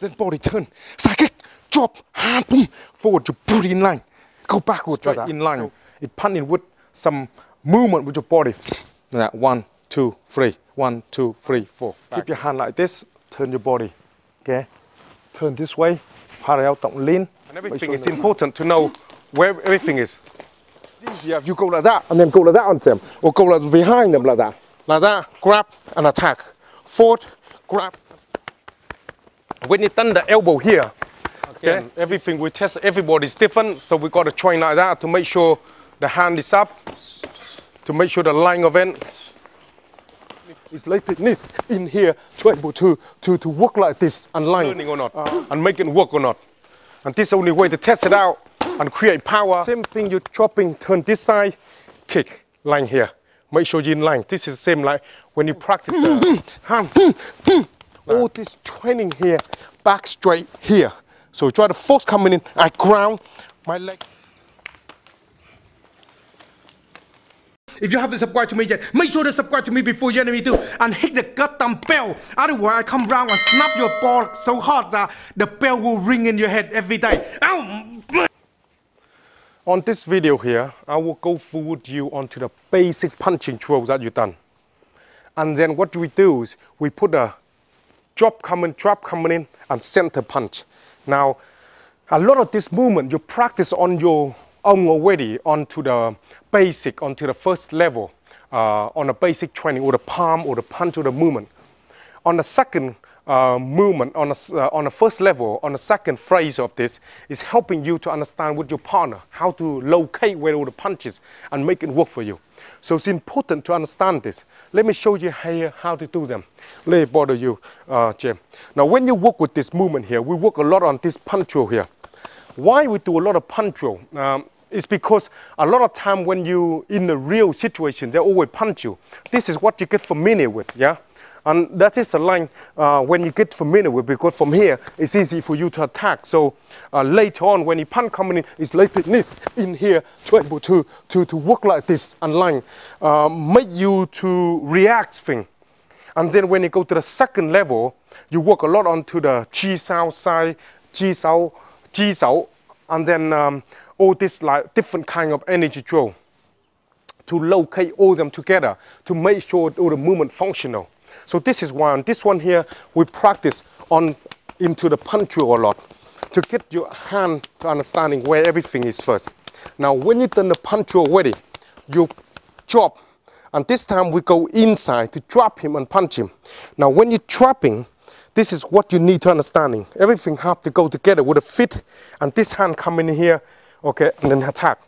Then body turn, side kick, drop, hand, boom, forward, you put in line. Go backward, right in line. It punting with some movement with your body. Like that, one, two, three, one, two, three, four. Keep your hand like this, turn your body, okay? Turn this way, parallel, don't lean. And everything is important to know where everything is. Yeah, if you go like that and then go like that on them, or go like behind them like that, like that, grab and attack. Forward, grab. When you turn the elbow here, okay, everything we test, everybody's different, so we got to train like that to make sure the hand is up, to make sure the line of it is like technique in here to able to, to, to work like this and line. Learning or not, uh, and make it work or not. And this is the only way to test it out and create power. Same thing, you're chopping, turn this side, kick, line here. Make sure you're in line. This is the same like when you practice the hand. All this training here, back straight here. So try the force coming in, I ground my leg. If you haven't subscribed to me yet, make sure to subscribe to me before your enemy do and hit the goddamn bell. Otherwise, I come round and snap your ball so hard that the bell will ring in your head every day. Ow! On this video here, I will go forward you onto the basic punching drills that you've done. And then what we do is we put a drop coming, drop coming in, and center punch. Now, a lot of this movement you practice on your own already onto the basic, onto the first level, uh, on the basic training, or the palm, or the punch, or the movement. On the second uh, movement on the, uh, on the first level, on the second phase of this, is helping you to understand with your partner how to locate where all the punches and make it work for you. So it's important to understand this. Let me show you here how to do them. Let me bother you, uh, Jim. Now, when you work with this movement here, we work a lot on this punch drill here. Why we do a lot of punch drill? Um, it's because a lot of time when you're in a real situation, they always punch you. This is what you get familiar with, yeah? And that is a line uh, when you get familiar with because from here it's easy for you to attack. So uh, later on when you punch coming in, it's later in here to able to, to, to work like this and line, uh, make you to react thing. And then when you go to the second level, you work a lot onto the chi sao side, chi sao, chi sao, and then um, all this like different kind of energy drill to locate all them together to make sure all the movement functional. So this is one. This one here, we practice on into the punch drill a lot to get your hand to understanding where everything is first. Now, when you've done the punch drill already, you drop, and this time we go inside to drop him and punch him. Now, when you're trapping, this is what you need to understanding. Everything have to go together with a fit, and this hand come in here, okay, and then attack.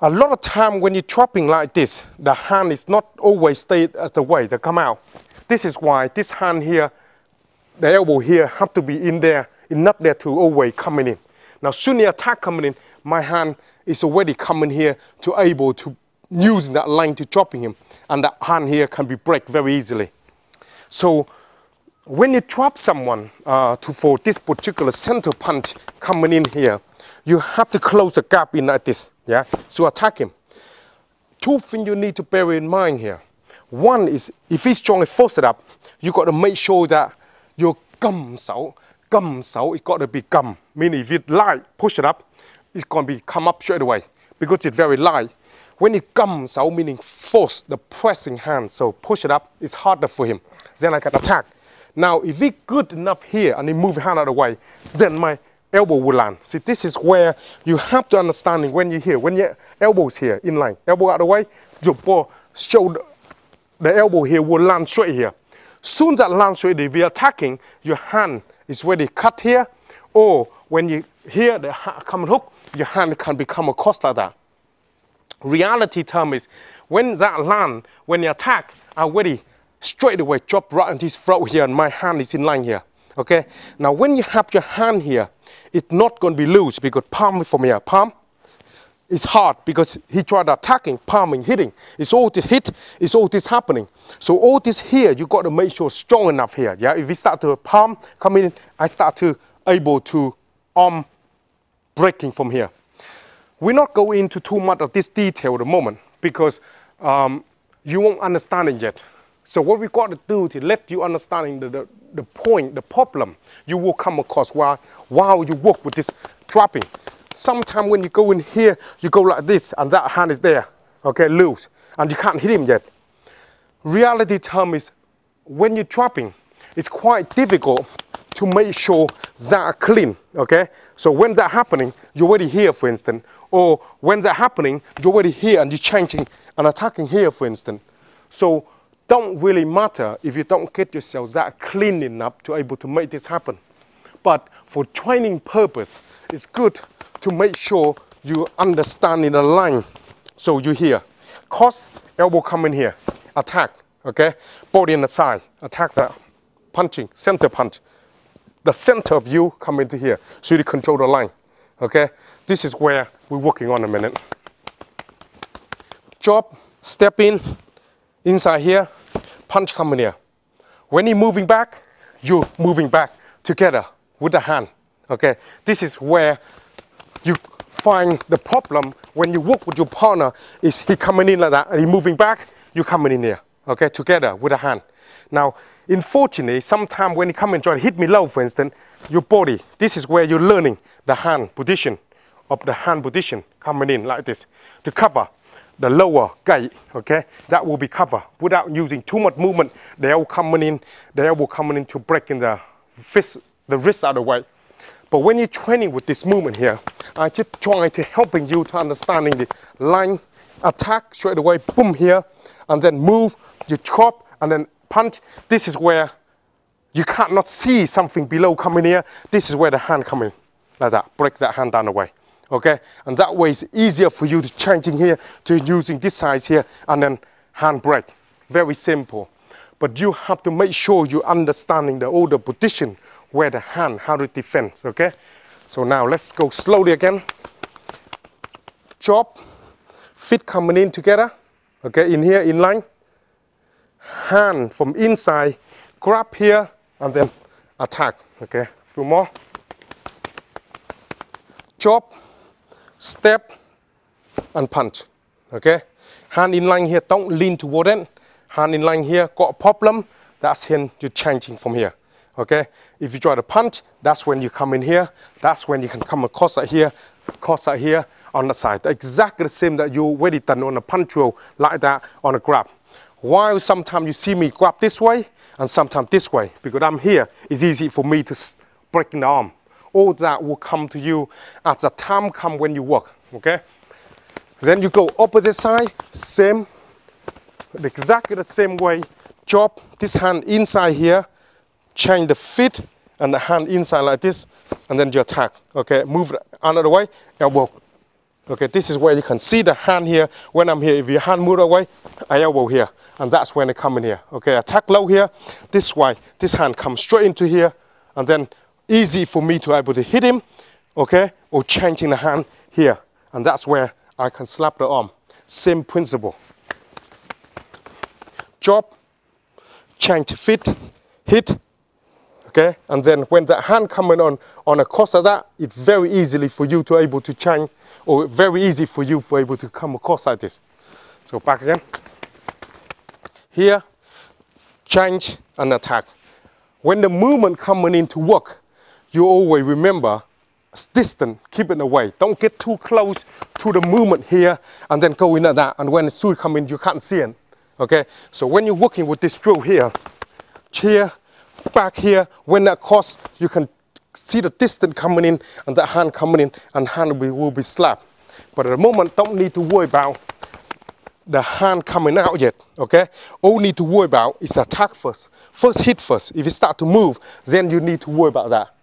A lot of time when you're chopping like this, the hand is not always stay as the way they come out. This is why this hand here, the elbow here have to be in there, enough there to always coming in. Now soon the attack coming in, my hand is already coming here to able to use that line to chopping him. And that hand here can be break very easily. So when you trap someone uh, to for this particular center punch coming in here, you have to close the gap in like this, yeah, to attack him. Two things you need to bear in mind here. One is if he's strongly force it up, you got to make sure that your gum sao, gum sao, it's got to be gum. Meaning if you light, push it up, it's going to be come up straight away because it's very light. When it comes out, meaning force the pressing hand, so push it up, it's harder for him. Then I can attack. Now, if he good enough here and he move hand out of the way, then my elbow will land. See, this is where you have to understand when you're here, when your elbow's here in line, elbow out of the way, your ball, shoulder, the elbow here will land straight here. Soon that lands straight, if you're attacking, your hand is ready cut here, or when you hear the coming hook, your hand can become a cross like that. Reality term is when that land, when you attack, I already straight away drop right into his throat here, and my hand is in line here. Okay? Now when you have your hand here, it's not going to be loose because palm from here, palm is hard because he tried attacking, palming, hitting. It's all this hit, it's all this happening. So all this here, you got to make sure strong enough here. Yeah, if we start to palm come in, I start to able to arm breaking from here. We're not going into too much of this detail at the moment because um, you won't understand it yet. So what we got to do to let you understanding the, the, the point, the problem you will come across while, while you work with this dropping. Sometimes when you go in here, you go like this and that hand is there, okay, loose, and you can't hit him yet. Reality term is when you're dropping, it's quite difficult to make sure that are clean, okay? So when that happening, you're already here, for instance, or when that happening, you're already here and you're changing and attacking here, for instance. So don't really matter if you don't get yourself that clean enough to able to make this happen. But for training purpose, it's good to make sure you understand in the line. So you here, cross, elbow come in here, attack, okay? Body in the side, attack that, punching, center punch the center of you come into here so you control the line. Okay? This is where we're working on a minute. Drop, step in, inside here, punch coming in here. When you're moving back, you're moving back together with the hand. Okay? This is where you find the problem when you work with your partner is he coming in like that and he moving back, you coming in here. Okay? Together with the hand. Now, Unfortunately, sometimes when you come and try to hit me low, for instance, your body, this is where you're learning the hand position of the hand position coming in like this to cover the lower gate, okay? That will be covered without using too much movement. The elbow coming in, the elbow coming in to breaking the fist, the wrist out of the way. But when you're training with this movement here, I just try to helping you to understanding the line attack straight away, boom here, and then move, you chop, and then punch, this is where you cannot see something below coming here. This is where the hand coming like that. Break that hand down the way. Okay? And that way it's easier for you to changing here to using this size here and then hand break. Very simple. But you have to make sure you're understanding the older position where the hand, how to defend, okay? So now let's go slowly again. Chop, feet coming in together, okay, in here, in line hand from inside, grab here, and then attack. Okay, a few more. Chop, step, and punch. Okay, hand in line here, don't lean toward it. Hand in line here, got a problem, that's when you're changing from here. Okay, if you try to punch, that's when you come in here. That's when you can come across that here, across that here on the side. Exactly the same that you already done on a punch roll, like that on a grab. While sometimes you see me grab this way and sometimes this way, because I'm here, it's easy for me to break the arm. All that will come to you at the time come when you work, okay? Then you go opposite side, same, exactly the same way. Drop this hand inside here, change the feet and the hand inside like this, and then you attack, okay? Move another way, elbow. Okay, this is where you can see the hand here. When I'm here, if your hand move away, I elbow here and that's when they come in here. Okay, attack low here, this way, this hand comes straight into here, and then easy for me to able to hit him, okay, or changing the hand here, and that's where I can slap the arm. Same principle. Drop, change fit, hit, okay, and then when the hand coming on on a cross of that, it's very easily for you to able to change, or very easy for you for able to come across like this. So back again here, change and attack. When the movement coming into work, you always remember distance, keep it away. Don't get too close to the movement here and then go into that. And when the suit come in, you can't see it. Okay? So when you're working with this drill here, chair, back here, when that cross, you can see the distance coming in and that hand coming in and hand will be, will be slapped. But at the moment, don't need to worry about the hand coming out yet, okay? All need to worry about is attack first. First hit first. If you start to move, then you need to worry about that.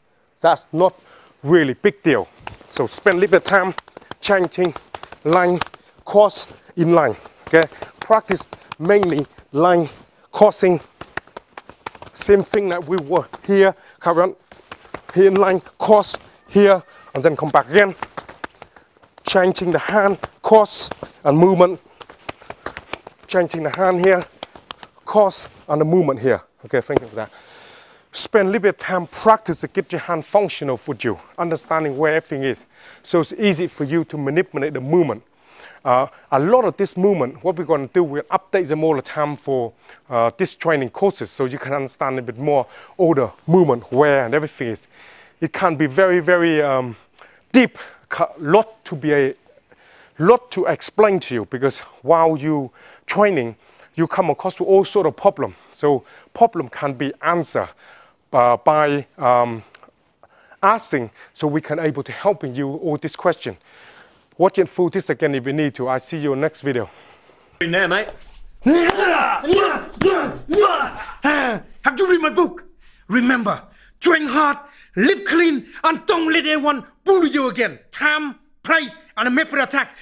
That's not really big deal. So spend a little time changing line, cross, in line, okay? Practice mainly line, crossing. Same thing that we were here, carry on, here in line, cross, here, and then come back again. Changing the hand, cross, and movement changing the hand here, cross, and the movement here. Okay, thank you for that. Spend a little bit of time practice to get your hand functional for you, understanding where everything is. So it's easy for you to manipulate the movement. Uh, a lot of this movement, what we're going to do, we'll update them all the time for uh, this training courses so you can understand a bit more all the movement, where and everything is. It can be very, very um, deep, lot to be a lot to explain to you because while you training, you come across all sort of problem. So problem can be answered uh, by um, asking so we can able to helping you all this question. Watch it through this again if you need to. I see you next video. In there, mate. Have to read my book. Remember, train hard, live clean, and don't let anyone bully you again. Time, price, and a method attack.